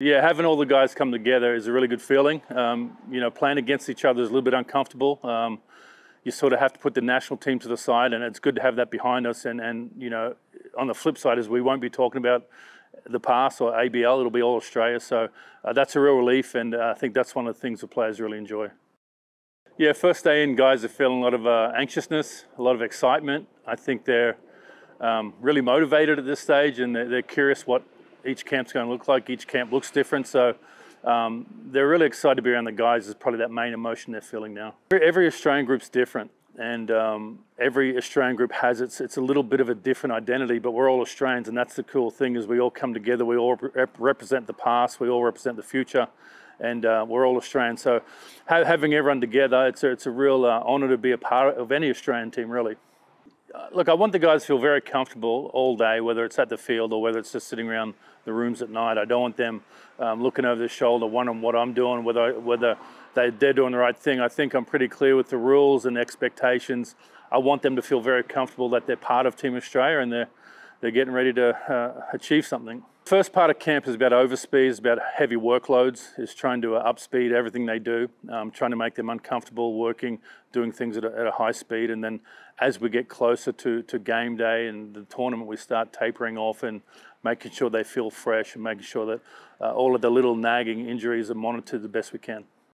Yeah, having all the guys come together is a really good feeling. Um, you know, playing against each other is a little bit uncomfortable. Um, you sort of have to put the national team to the side, and it's good to have that behind us. And, and you know, on the flip side is we won't be talking about the pass or ABL, it'll be all Australia. So uh, that's a real relief, and uh, I think that's one of the things the players really enjoy. Yeah, first day in, guys are feeling a lot of uh, anxiousness, a lot of excitement. I think they're um, really motivated at this stage, and they're, they're, curious what each camp's going to look like. Each camp looks different, so um, they're really excited to be around the guys. Is probably that main emotion they're feeling now. Every Australian group's different, and um, every Australian group has its it's a little bit of a different identity, but we're all Australians, and that's the cool thing is we all come together. We all rep represent the past. We all represent the future and uh, we're all Australian. So ha having everyone together, it's a, it's a real uh, honour to be a part of any Australian team, really. Look, I want the guys to feel very comfortable all day, whether it's at the field or whether it's just sitting around the rooms at night. I don't want them um, looking over their shoulder, wondering what I'm doing, whether whether they, they're doing the right thing. I think I'm pretty clear with the rules and expectations. I want them to feel very comfortable that they're part of Team Australia and they're they're getting ready to uh, achieve something. First part of camp is about overspeed, it's about heavy workloads, is trying to up speed everything they do, um, trying to make them uncomfortable working, doing things at a, at a, high speed. And then as we get closer to, to game day and the tournament, we start tapering off and making sure they feel fresh and making sure that uh, all of the little nagging injuries are monitored the best we can.